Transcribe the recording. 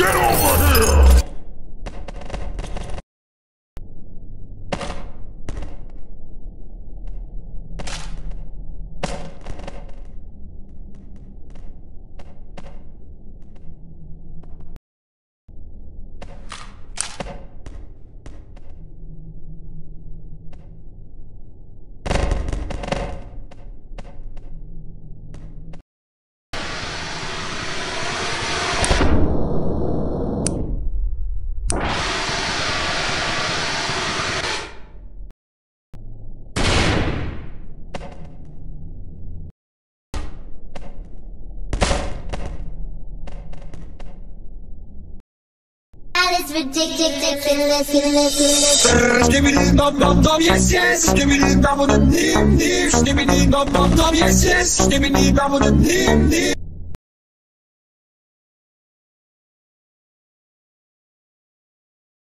Get over! İs ridiculous, ridiculous. Skibidi dum dum dum yes yes. Skibidi dum dum dim dim Skibidi dum dum dum yes yes. Skibidi dum dum dim dim